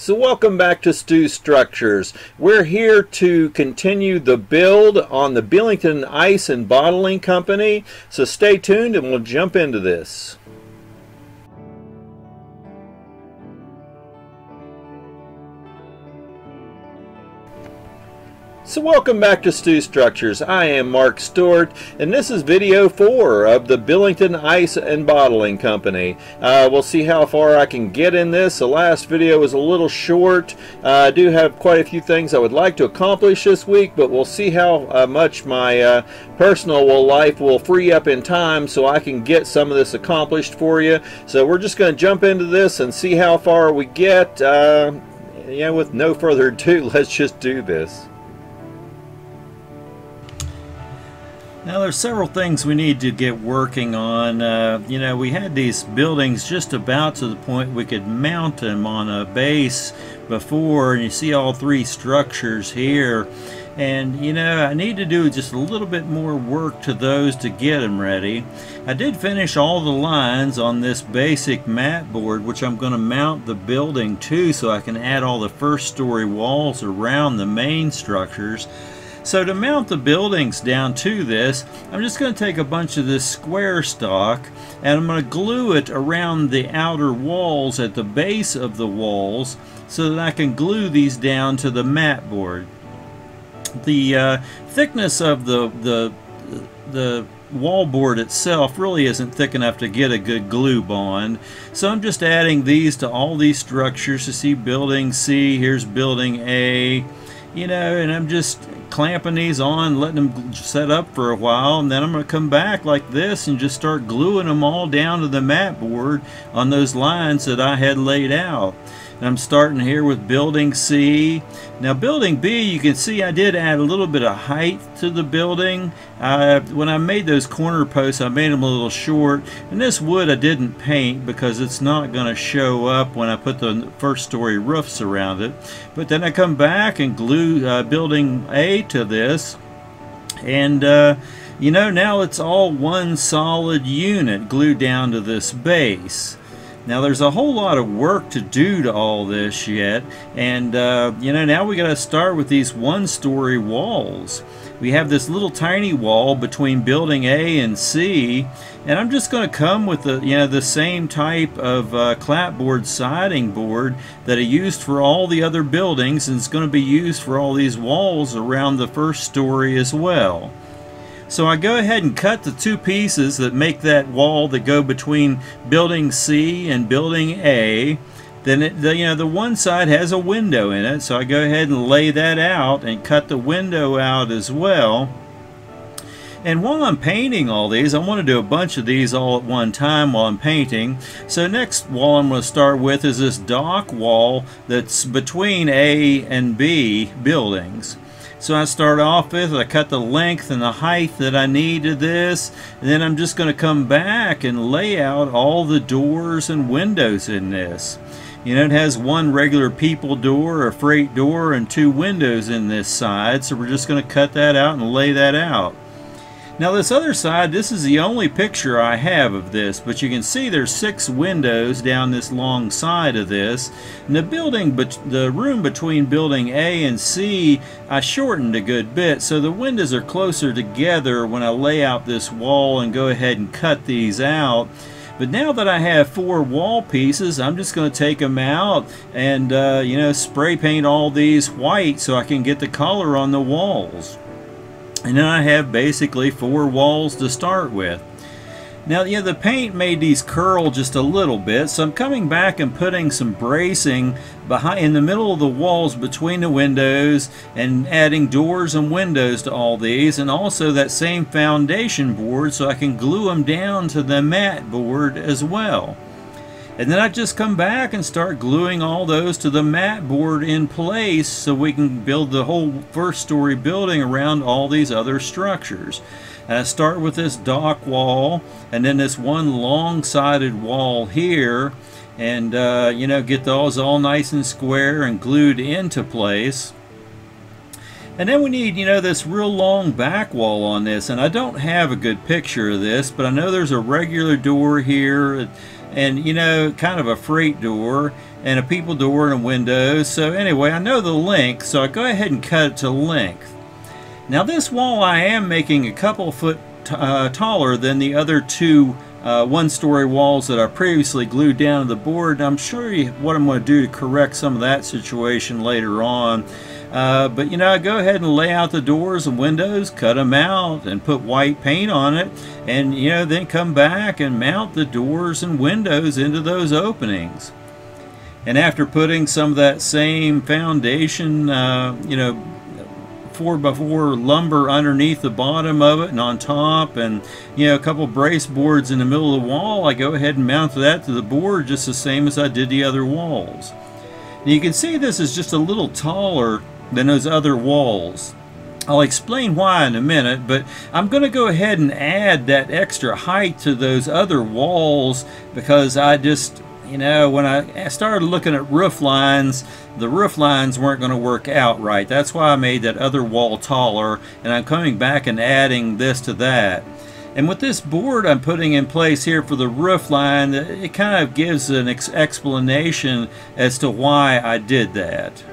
So welcome back to Stew's Structures. We're here to continue the build on the Belington Ice and Bottling Company. So stay tuned and we'll jump into this. So welcome back to Stew's Structures. I am Mark Stewart and this is video 4 of the Belington Ice and Bottling Company. Uh, we'll see how far I can get in this. The last video was a little short. Uh, I do have quite a few things I would like to accomplish this week but we'll see how uh, much my uh, personal life will free up in time so I can get some of this accomplished for you. So we're just going to jump into this and see how far we get. Uh, yeah, with no further ado, let's just do this. Now there's several things we need to get working on. Uh, you know, we had these buildings just about to the point we could mount them on a base before, and you see all three structures here. And you know, I need to do just a little bit more work to those to get them ready. I did finish all the lines on this basic mat board, which I'm going to mount the building to so I can add all the first story walls around the main structures. So to mount the buildings down to this, I'm just going to take a bunch of this square stock and I'm going to glue it around the outer walls at the base of the walls so that I can glue these down to the mat board. The uh, thickness of the, the, the wall board itself really isn't thick enough to get a good glue bond. So I'm just adding these to all these structures to see building C, here's building A, you know, and I'm just clamping these on, letting them set up for a while, and then I'm going to come back like this and just start gluing them all down to the mat board on those lines that I had laid out. I'm starting here with building C. Now building B, you can see I did add a little bit of height to the building. Uh, when I made those corner posts, I made them a little short. And this wood I didn't paint because it's not going to show up when I put the first story roofs around it. But then I come back and glue uh, building A to this. And uh, you know, now it's all one solid unit glued down to this base. Now there's a whole lot of work to do to all this yet and uh, you know now we got to start with these one-story walls. We have this little tiny wall between building A and C and I'm just going to come with the you know the same type of uh, clapboard siding board that I used for all the other buildings and it's going to be used for all these walls around the first story as well. So I go ahead and cut the two pieces that make that wall that go between building C and building A. Then it, the, you know the one side has a window in it, so I go ahead and lay that out and cut the window out as well. And while I'm painting all these, I want to do a bunch of these all at one time while I'm painting. So next wall I'm going to start with is this dock wall that's between A and B buildings. So I start off with, I cut the length and the height that I need to this, and then I'm just going to come back and lay out all the doors and windows in this. You know, it has one regular people door, a freight door, and two windows in this side, so we're just going to cut that out and lay that out. Now this other side, this is the only picture I have of this, but you can see there's six windows down this long side of this. And the building, but the room between building A and C, I shortened a good bit, so the windows are closer together when I lay out this wall and go ahead and cut these out. But now that I have four wall pieces, I'm just going to take them out and, uh, you know, spray paint all these white so I can get the color on the walls. And then I have basically four walls to start with. Now, yeah, the paint made these curl just a little bit, so I'm coming back and putting some bracing behind in the middle of the walls between the windows and adding doors and windows to all these, and also that same foundation board so I can glue them down to the mat board as well. And then I just come back and start gluing all those to the mat board in place so we can build the whole first story building around all these other structures. And I start with this dock wall and then this one long-sided wall here and uh, you know get those all nice and square and glued into place. And then we need, you know, this real long back wall on this. And I don't have a good picture of this, but I know there's a regular door here and you know, kind of a freight door and a people door and a window. So anyway, I know the length, so I go ahead and cut it to length. Now this wall I am making a couple foot uh, taller than the other two uh, one-story walls that I previously glued down to the board. I'm sure you what I'm going to do to correct some of that situation later on. Uh, but you know, I go ahead and lay out the doors and windows, cut them out, and put white paint on it, and you know, then come back and mount the doors and windows into those openings. And after putting some of that same foundation, uh, you know, 4x4 lumber underneath the bottom of it and on top and you know a couple brace boards in the middle of the wall I go ahead and mount that to the board just the same as I did the other walls and you can see this is just a little taller than those other walls I'll explain why in a minute, but I'm going to go ahead and add that extra height to those other walls because I just you know, when I started looking at roof lines, the roof lines weren't going to work out right. That's why I made that other wall taller, and I'm coming back and adding this to that. And with this board I'm putting in place here for the roof line, it kind of gives an ex explanation as to why I did that.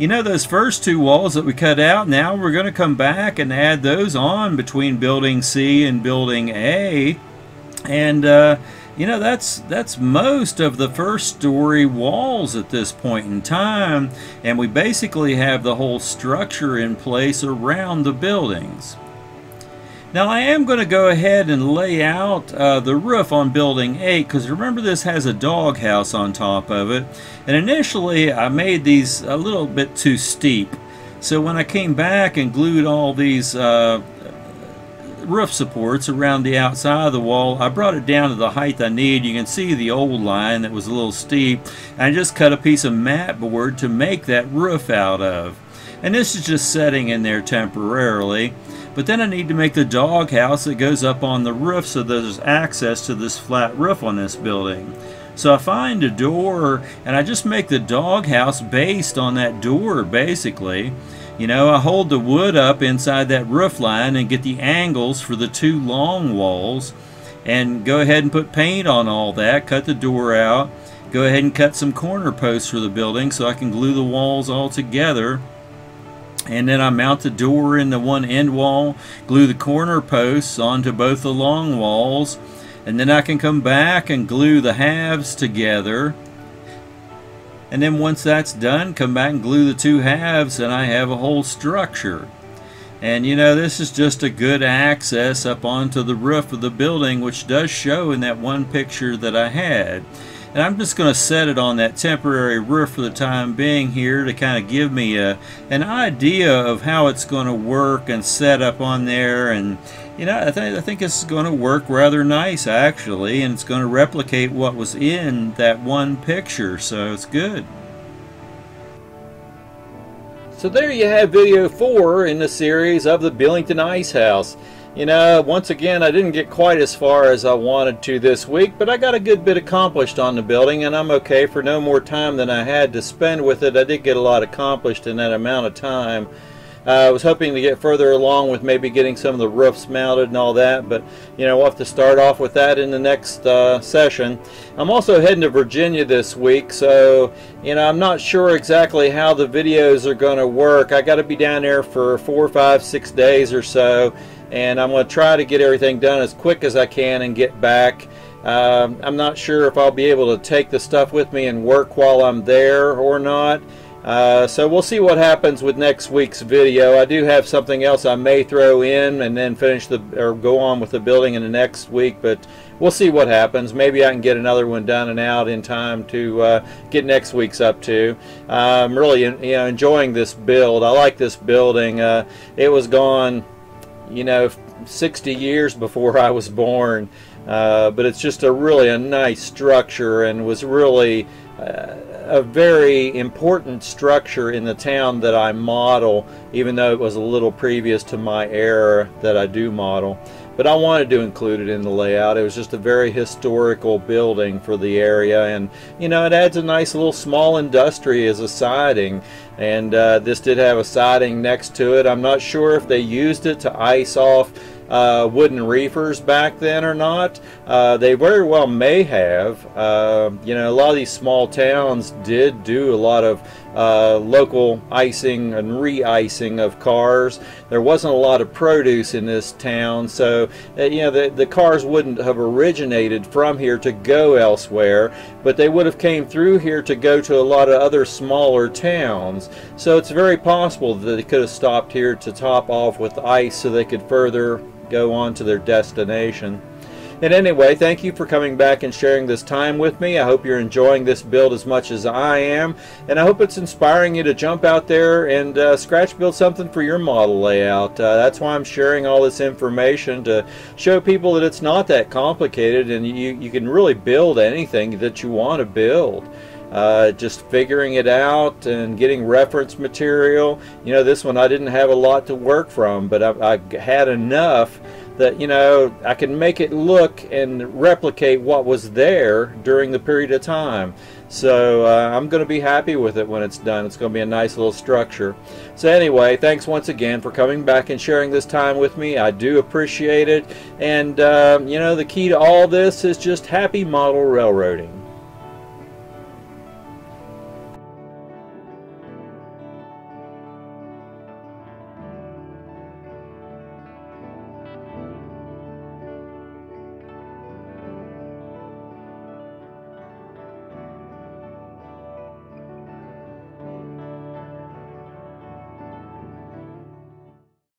You know those first two walls that we cut out, now we're going to come back and add those on between building C and building A. And uh, you know that's that's most of the first story walls at this point in time and we basically have the whole structure in place around the buildings now I am going to go ahead and lay out uh, the roof on building 8 because remember this has a doghouse on top of it and initially I made these a little bit too steep so when I came back and glued all these uh, roof supports around the outside of the wall. I brought it down to the height I need. You can see the old line that was a little steep. I just cut a piece of mat board to make that roof out of. And this is just setting in there temporarily. But then I need to make the doghouse that goes up on the roof so there's access to this flat roof on this building. So I find a door and I just make the doghouse based on that door basically. You know, I hold the wood up inside that roof line and get the angles for the two long walls and go ahead and put paint on all that, cut the door out, go ahead and cut some corner posts for the building so I can glue the walls all together. And then I mount the door in the one end wall, glue the corner posts onto both the long walls, and then I can come back and glue the halves together. And then once that's done come back and glue the two halves and I have a whole structure. And you know this is just a good access up onto the roof of the building which does show in that one picture that I had and I'm just going to set it on that temporary roof for the time being here to kind of give me a, an idea of how it's going to work and set up on there and you know I, th I think it's going to work rather nice actually and it's going to replicate what was in that one picture so it's good. So there you have video 4 in the series of the Belington Ice House. You know, once again, I didn't get quite as far as I wanted to this week, but I got a good bit accomplished on the building, and I'm okay for no more time than I had to spend with it. I did get a lot accomplished in that amount of time. Uh, I was hoping to get further along with maybe getting some of the roofs mounted and all that, but you know, we'll have to start off with that in the next uh, session. I'm also heading to Virginia this week, so you know, I'm not sure exactly how the videos are going to work. I got to be down there for four, five, six days or so and I'm going to try to get everything done as quick as I can and get back. Um, I'm not sure if I'll be able to take the stuff with me and work while I'm there or not. Uh, so we'll see what happens with next week's video. I do have something else I may throw in and then finish the or go on with the building in the next week, but we'll see what happens. Maybe I can get another one done and out in time to uh, get next week's up to. I'm really you know enjoying this build. I like this building. Uh, it was gone you know, 60 years before I was born. Uh, but it's just a really a nice structure and was really uh, a very important structure in the town that I model, even though it was a little previous to my era that I do model. But I wanted to include it in the layout. It was just a very historical building for the area, and you know, it adds a nice little small industry as a siding and uh, this did have a siding next to it. I'm not sure if they used it to ice off uh, wooden reefers back then or not. Uh, they very well may have. Uh, you know, a lot of these small towns did do a lot of uh, local icing and re-icing of cars. There wasn't a lot of produce in this town, so uh, you know the, the cars wouldn't have originated from here to go elsewhere, but they would have came through here to go to a lot of other smaller towns. So it's very possible that they could have stopped here to top off with ice so they could further go on to their destination. And anyway, thank you for coming back and sharing this time with me. I hope you're enjoying this build as much as I am. And I hope it's inspiring you to jump out there and uh, scratch build something for your model layout. Uh, that's why I'm sharing all this information to show people that it's not that complicated and you, you can really build anything that you want to build. Uh, just figuring it out and getting reference material. You know, this one I didn't have a lot to work from, but I, I had enough that you know I can make it look and replicate what was there during the period of time. So uh, I'm going to be happy with it when it's done. It's going to be a nice little structure. So anyway, thanks once again for coming back and sharing this time with me. I do appreciate it. And uh, you know the key to all this is just happy model railroading.